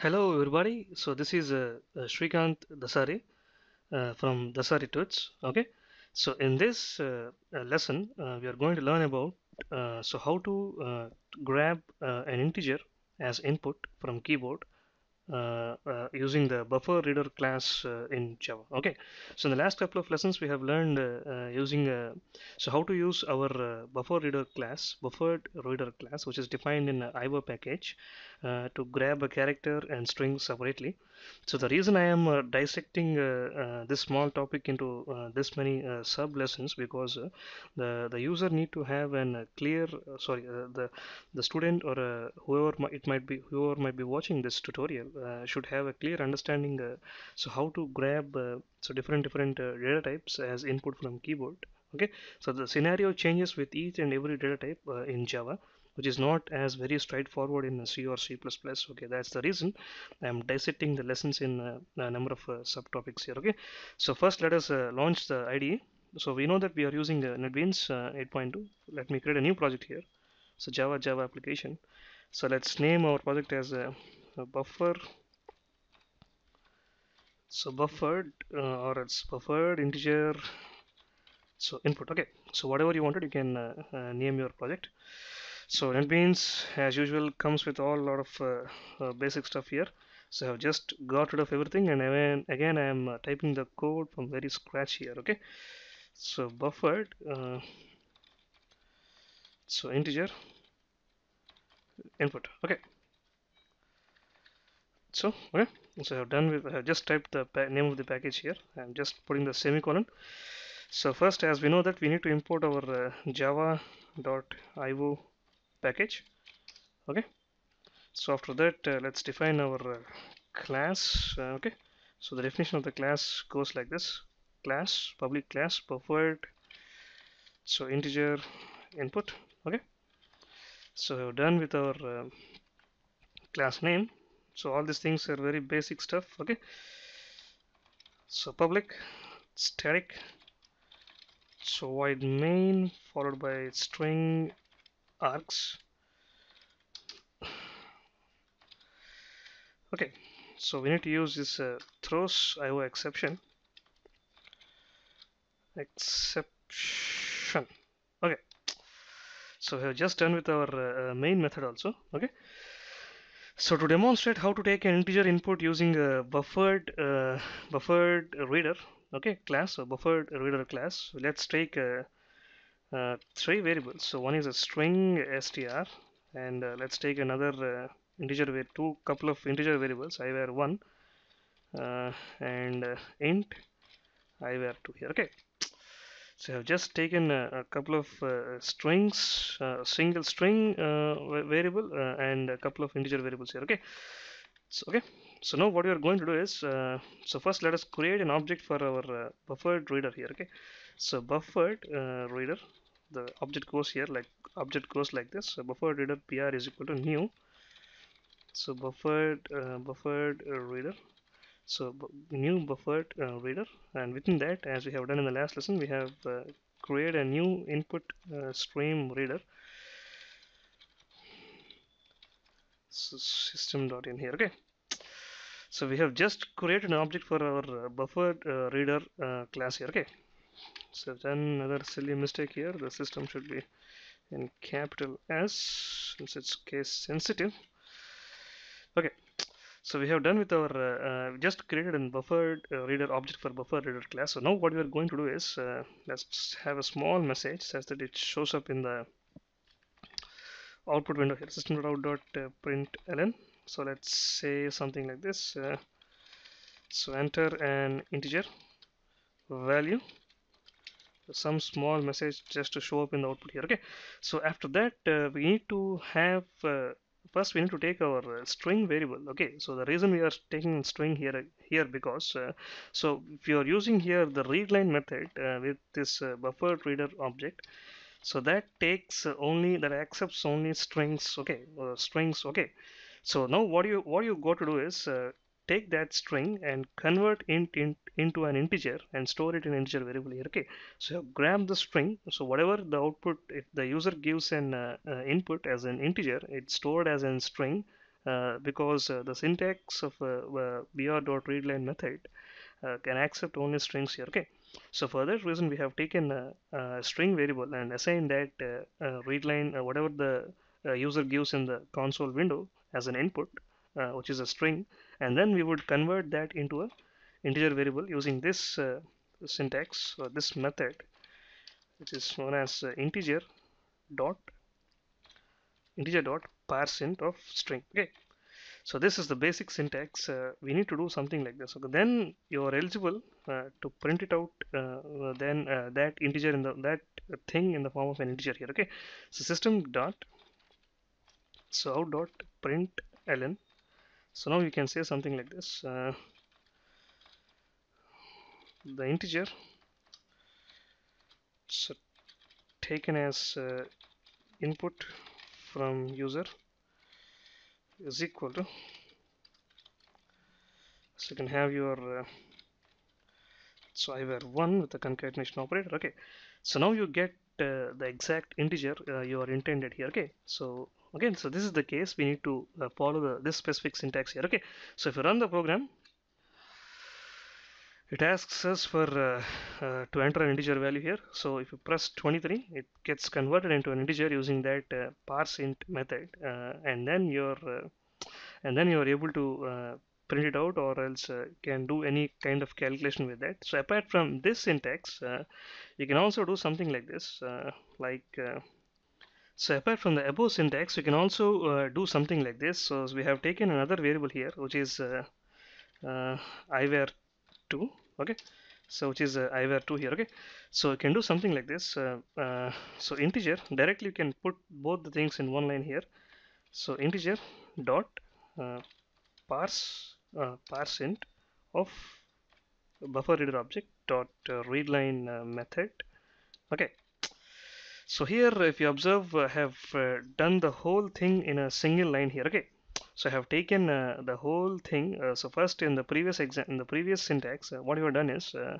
Hello everybody. So this is uh, uh, Shrikant Dasari uh, from Dasari Tuts. Okay. So in this uh, uh, lesson, uh, we are going to learn about so how to grab an integer as input from keyboard uh, uh, using the buffer reader class uh, in Java. Okay, so in the last couple of lessons we have learned uh, uh, using so how to use our buffer reader class, buffered reader class, which is defined in IO package uh, to grab a character and string separately. So the reason I am dissecting this small topic into this many sub lessons because the the user need to have an clear sorry the the student or whoever it might be whoever might be watching this tutorial should have a clear understanding uh, so how to grab uh, so different different uh, data types as input from keyboard okay? So the scenario changes with each and every data type uh, in java which is not as very straightforward in c or c++ plus okay? That's the reason i'm dissecting the lessons in uh, a number of uh, subtopics here okay? So first let us uh, launch the IDE so we know that we are using uh, NetBeans uh, 8.2 let me create a new project here. So Java Java application. So let's name our project as buffer. So buffered uh, or it's buffered integer. So input okay. So whatever you wanted you can uh, uh, name your project. So NetBeans as usual comes with all lot of uh, uh, basic stuff here. So I've just got rid of everything and again again I am uh, typing the code from very scratch here okay? So buffered so integer input okay so okay. So I've done with I've just typed the name of the package here. I'm just putting the semicolon. So first as we know that we need to import our uh, java.io package. Okay. So after that uh, let's define our uh, class. Uh, okay. So the definition of the class goes like this. Class public class buffered so integer input. Okay. So done with our uh, class name so all these things are very basic stuff okay? So public static. So void main followed by string args okay so we need to use this uh, throws io exception. Exception. Okay. So we have just done with our uh, main method also okay so to demonstrate how to take an integer input using a buffered uh, buffered reader okay class so buffered reader class let's take uh, uh, three variables. So one is a string str and uh, let's take another uh, integer with two couple of integer variables i var 1 uh, and int i var 2 here okay so I've just taken a, a couple of uh, strings, uh, single string uh, variable uh, and a couple of integer variables here. Okay. So okay. So now what we are going to do is, uh, so first let us create an object for our uh, buffered reader here. Okay. So buffered reader, the object goes here like object goes like this. So buffered reader br is equal to new. So buffered buffered reader so new buffered uh, reader. And within that as we have done in the last lesson we have uh, created a new input uh, stream reader. So system.in here okay? So we have just created an object for our uh, buffered uh, reader uh, class here okay? So I've another silly mistake here. The system should be in capital S since it's case sensitive. Okay so we have done with our uh, just created a buffered uh, reader object for buffer reader class. So now what we are going to do is uh, let's have a small message such that it shows up in the output window here. System.out.println so let's say something like this uh, so enter an integer value. Some small message just to show up in the output here okay? So after that uh, we need to have uh, first we need to take our uh, string variable okay? So the reason we are taking string here here because uh, so if you are using here the readline method uh, with this uh, buffered reader object so that takes only that accepts only strings okay? Uh, strings okay? So now what you what you got to do is uh, take that string and convert int, int into an integer and store it in integer variable here okay? So grab the string. So whatever the output if the user gives an uh, uh, input as an integer it's stored as a string uh, because uh, the syntax of uh, br.readline method uh, can accept only strings here okay? So for that reason we have taken a, a string variable and assigned that uh, uh, readline whatever the user gives in the console window as an input which is a string and then we would convert that into a integer variable using this syntax or this method which is known as integer dot integer dot parseInt of string. Okay. So this is the basic syntax uh, we need to do something like this. Okay. Then you are eligible uh, to print it out uh, then uh, that integer in the that thing in the form of an integer here. Okay. So system dot so dot print ln so now you can say something like this uh, the integer so taken as uh, input from user is equal to so you can have your uh, so ivar 1 with the concatenation operator. Okay. So now you get the exact integer uh, you are intended here okay? So again so this is the case. We need to uh, follow the this specific syntax here okay? So if you run the program it asks us for uh, uh, to enter an integer value here. So if you press 23 it gets converted into an integer using that uh, parseInt method uh, and then you're uh, and then you're able to uh, print it out or else can do any kind of calculation with that. So apart from this syntax you can also do something like this like so apart from the above syntax you can also do something like this. So we have taken another variable here which is uh, ivar 2 okay? So which is uh, ivar 2 here okay? So you can do something like this uh, uh, so integer directly you can put both the things in one line here. So integer dot uh, parse uh, parseInt of buffer reader object dot uh, readline uh, method. Okay. So here if you observe I have done the whole thing in a single line here. Okay. So I have taken uh, the whole thing uh, so first in the previous exam in the previous syntax uh, what we have done is uh,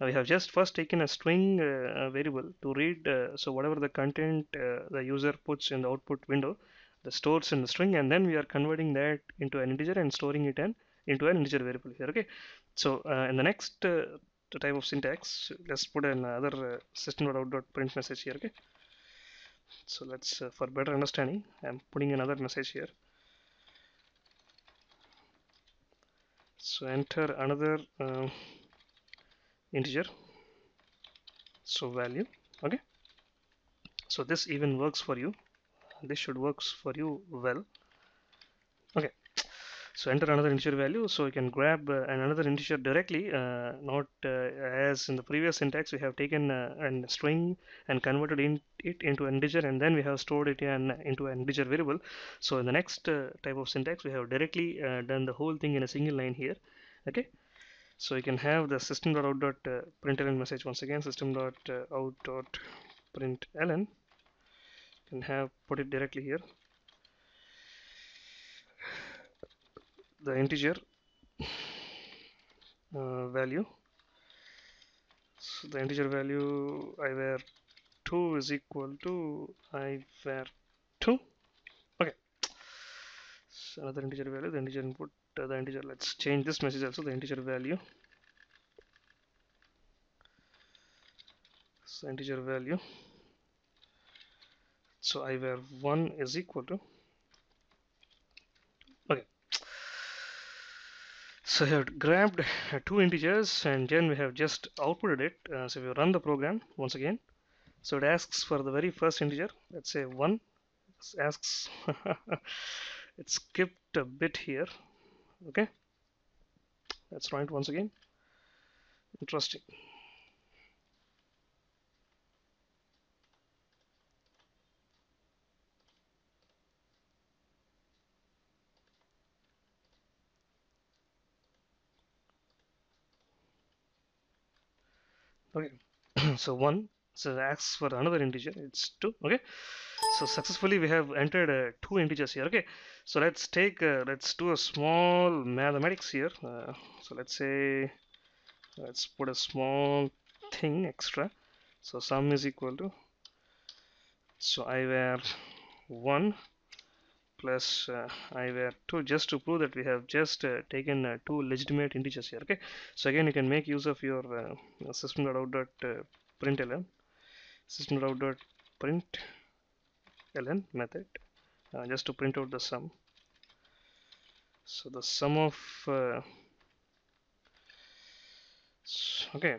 we have just first taken a string uh, variable to read uh, so whatever the content the user puts in the output window the stores in the string and then we are converting that into an integer and storing it in, into an integer variable here okay? So uh, in the next uh, type of syntax let's put another uh, system.out.print message here okay? So let's for better understanding I'm putting another message here. So enter another uh, integer. So value okay? So this even works for you this should works for you well. Okay. So enter another integer value. So you can grab uh, another integer directly uh, not uh, as in the previous syntax we have taken uh, a string and converted in, it into an integer and then we have stored it in, into an integer variable. So in the next uh, type of syntax we have directly uh, done the whole thing in a single line here. Okay? So you can have the system.out.println message once again system.out.println have put it directly here. The integer uh, value. So the integer value i ivar 2 is equal to ivar 2 okay. So another integer value the integer input uh, the integer let's change this message also the integer value. So integer value so ivar 1 is equal to okay. So I have grabbed two integers and then we have just outputted it. Uh, so we run the program once again so it asks for the very first integer. Let's say 1 it asks it skipped a bit here okay. Let's run it once again. Interesting okay. So 1 so asks for another integer. It's 2 okay. So successfully we have entered uh, two integers here. Okay. So let's take uh, let's do a small mathematics here. Uh, so let's say let's put a small thing extra. So sum is equal to so ivar 1 plus uh, ivar 2 just to prove that we have just uh, taken uh, two legitimate integers here okay? So again you can make use of your uh, system.out.println system.out.println method uh, just to print out the sum. So the sum of uh, okay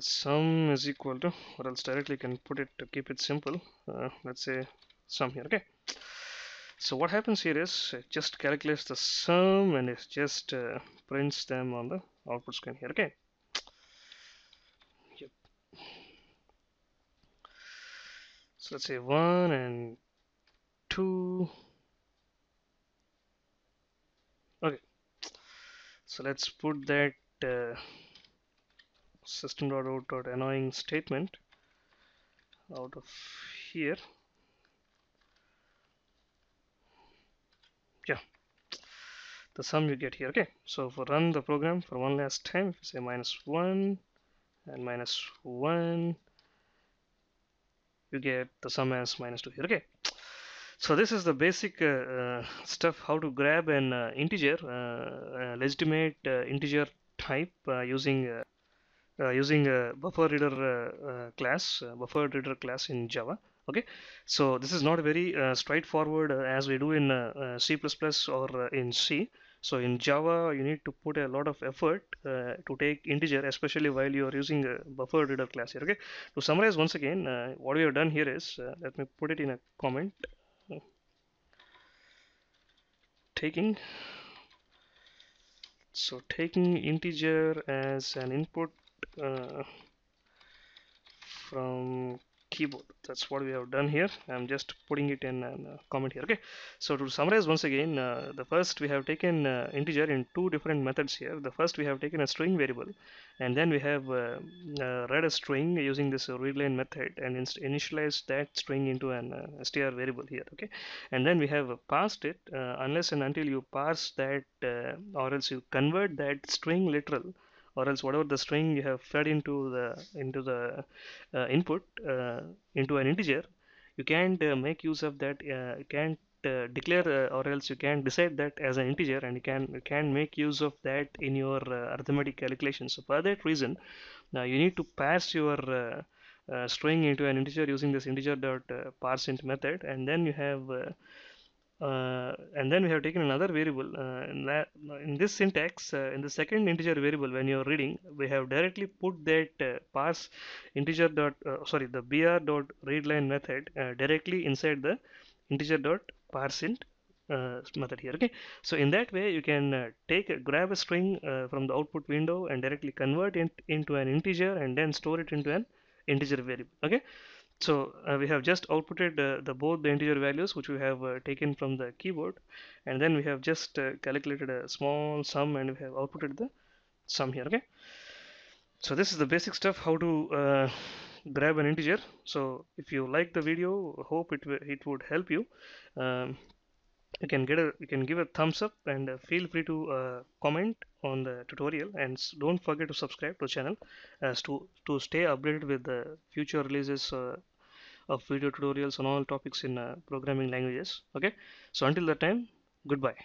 sum is equal to or else directly can put it to keep it simple. Uh, let's say sum here okay? So what happens here is it just calculates the sum and it just uh, prints them on the output screen here okay? Yep. So let's say one and two. Okay. So let's put that uh, system.out.annoying statement out of here. Yeah. The sum you get here. Okay. So for run the program for one last time if you say minus 1 and minus 1 you get the sum as minus 2 here. Okay. So this is the basic uh, uh, stuff how to grab an uh, integer uh, legitimate uh, integer type uh, using using a buffer reader uh, uh, class buffer reader class in Java okay? So this is not very straightforward as we do in C++ or in C. So in Java you need to put a lot of effort uh, to take integer especially while you are using a buffer reader class here okay? To summarize once again uh, what we have done here is uh, let me put it in a comment. Taking so taking integer as an input uh, from keyboard. That's what we have done here. I'm just putting it in a uh, comment here. Okay. So to summarize once again uh, the first we have taken uh, integer in two different methods here. The first we have taken a string variable and then we have uh, read a string using this readline method and initialized that string into an str variable here. Okay. And then we have passed it unless and until you parse that or else you convert that string literal or else whatever the string you have fed into the into the uh, input uh, into an integer you can't uh, make use of that uh, you can't uh, declare uh, or else you can decide that as an integer and you can you can make use of that in your arithmetic calculations so for that reason now you need to pass your string into an integer using this integer dot parseInt method and then you have uh, and then we have taken another variable uh, in, that, in this syntax uh, in the second integer variable when you're reading we have directly put that uh, parse integer dot uh, sorry the br dot readline method uh, directly inside the integer dot parseInt method here okay? So in that way you can take grab a string from the output window and directly convert it into an integer and then store it into an integer variable okay so uh, we have just outputted uh, the both the integer values which we have uh, taken from the keyboard. And then we have just uh, calculated a small sum and we have outputted the sum here okay? So this is the basic stuff how to uh, grab an integer. So if you like the video hope it, it would help you. Um, you can get a you can give a thumbs up and uh, feel free to uh, comment on the tutorial. And don't forget to subscribe to the channel as to to stay updated with the future releases uh, of video tutorials on all topics in uh, programming languages. Okay? So until that time goodbye